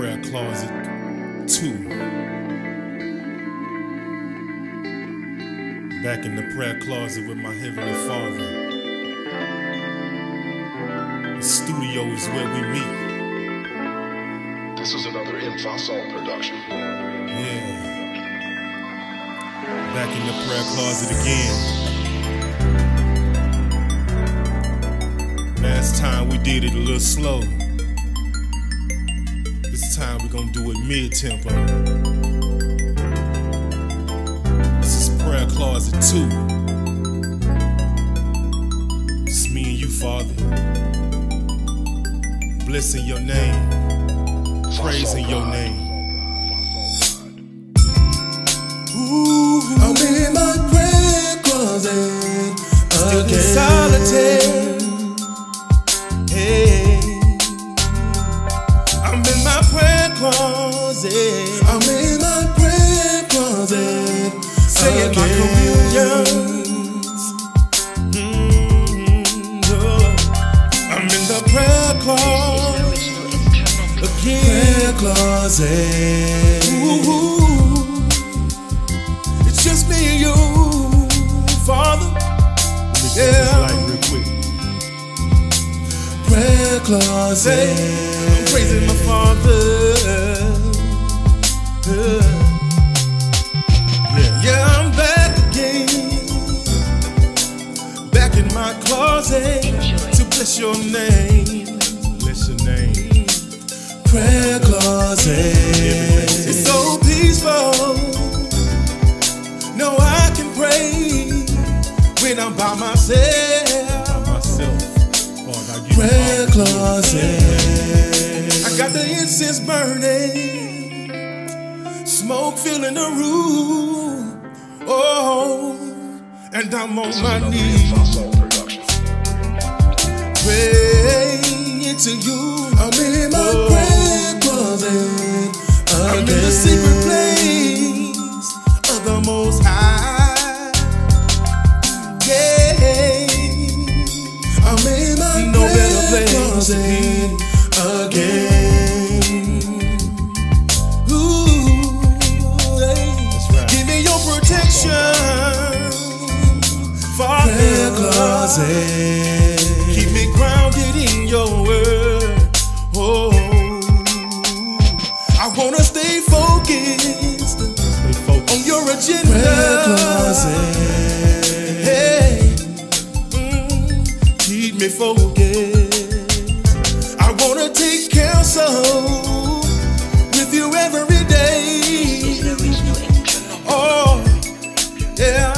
prayer closet two. Back in the prayer closet with my heavenly Father. The studio is where we meet. This is another Infosol production. Yeah. Back in the prayer closet again. Last time we did it a little slow. Time we're gonna do it mid tempo. This is prayer closet 2. It's me and you, Father. Blessing your name, praising your name. Ooh, I'm in my closet. I'm in my prayer closet saying my communions. Mm, oh. I'm in the prayer closet again. Prayer closet. Ooh, it's just me and you, Father. Yeah. Prayer closet. I'm praising my Father. Yeah, yeah, I'm back again. Back in my closet to bless your name. Bless your name. Prayer closet. It's so peaceful. No, I can pray when I'm by myself. By myself. Father, I you Prayer all the glory. closet. I got the incense burning, smoke filling the room. Oh, and I'm on my knees praying to you. I'm in my Oh. prayer closet I'm in the secret place of the Most High. Yeah, I'm in my No prayer closet closet. Keep me grounded in your word. Oh, I wanna stay focused, on your agenda. Hey, mm, keep me focused. I wanna take counsel with you every day. Oh, yeah.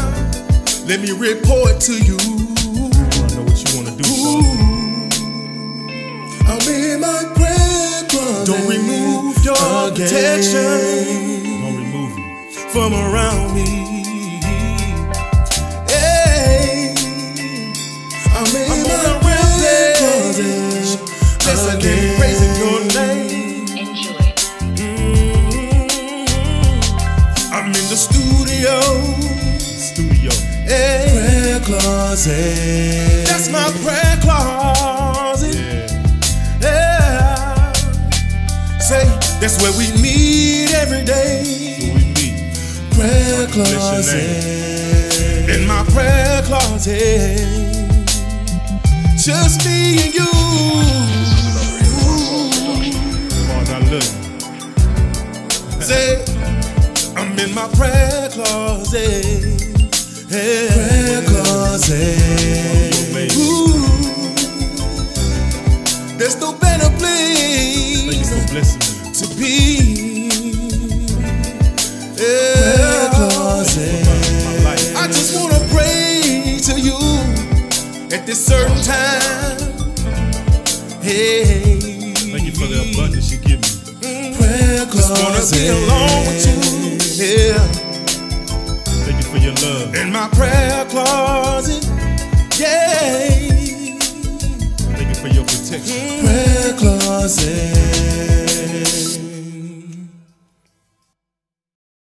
Let me report to you. Protection. Don't remove it from around me. Hey, I'm in I'm my on a prayer rampage. closet Blessing and again. praising your name. Enjoy. Mm-hmm. I'm in the studio. Studio. Hey, Prayer closet. that's my prayer closet. Yeah. Say, that's where we meet every day. Prayer closet. In my prayer closet. Just me and you. Say, I'm in my prayer closet. Yeah. Prayer closet. Ooh, there's no better place Prayer just wanna be alone with you. Yeah, Thank you for your love. in my prayer closet. Yeah. Thank you for your protection. Prayer closet.